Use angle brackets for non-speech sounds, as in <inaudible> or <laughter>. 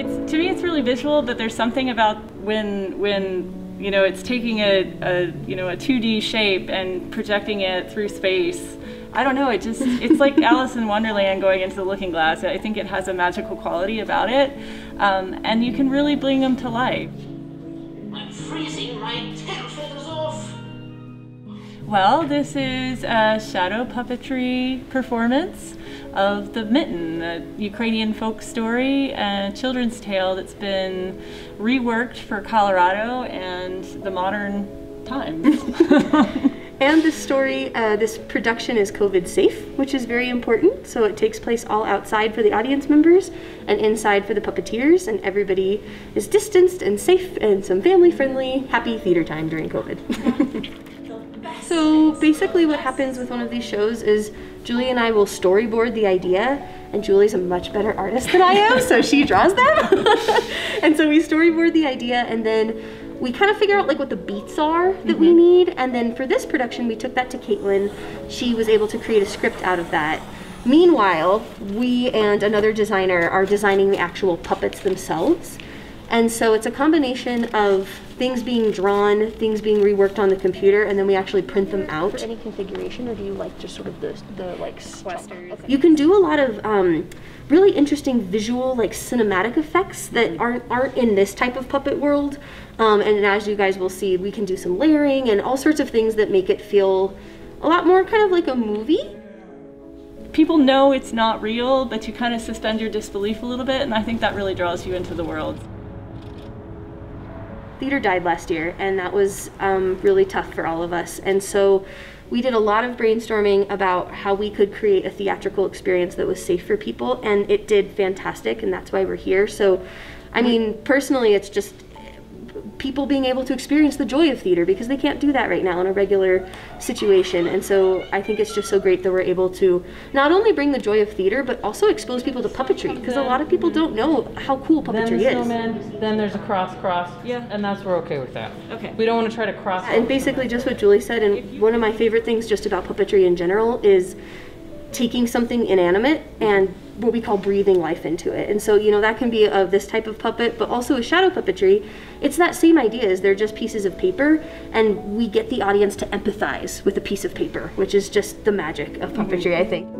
It's to me, it's really visual, but there's something about when when you know it's taking a, a you know a 2D shape and projecting it through space. I don't know. It just it's like <laughs> Alice in Wonderland going into the Looking Glass. I think it has a magical quality about it, um, and you can really bring them to life. I'm freezing my tail feathers off. Well, this is a shadow puppetry performance of The Mitten, a Ukrainian folk story and children's tale that's been reworked for Colorado and the modern times. <laughs> And this story, uh, this production is COVID safe, which is very important. So it takes place all outside for the audience members and inside for the puppeteers, and everybody is distanced and safe and some family friendly, happy theater time during COVID. <laughs> so basically, what happens with one of these shows is Julie and I will storyboard the idea, and Julie's a much better artist than I am, so she draws them. <laughs> and so we storyboard the idea, and then we kind of figure out like what the beats are that we mm-hmm. need. And then for this production we took that to caitlin. She was able to create a script out of that. Meanwhile we and another designer are designing the actual puppets themselves and so it's a combination of things being drawn things being reworked on the computer and then we actually print them out. for any configuration or do you like just sort of the, the like Clusters. you can do a lot of um, really interesting visual like cinematic effects that aren't aren't in this type of puppet world. Um, and as you guys will see we can do some layering and all sorts of things that make it feel a lot more kind of like a movie. People know it's not real, but you kind of suspend your disbelief a little bit, and I think that really draws you into the world. Theater died last year, and that was um, really tough for all of us. And so we did a lot of brainstorming about how we could create a theatrical experience that was safe for people, and it did fantastic, and that's why we're here. So, I mean, personally, it's just people being able to experience the joy of theater because they can't do that right now in a regular situation. And so I think it's just so great that we're able to not only bring the joy of theater, but also expose people to puppetry because a lot of people don't know how cool Then puppetry the is. then there's a cross cross. Yeah. And that's we're okay with that. Okay. We don't want to try to cross. And basically, just what Julie said, and one of my favorite things just about puppetry in general is taking something inanimate and what we call breathing life into it. And so, you know, that can be of this type of puppet, but also with shadow puppetry, it's that same idea is they're just pieces of paper and we get the audience to empathize with a piece of paper, which is just the magic of mm-hmm. puppetry, I think.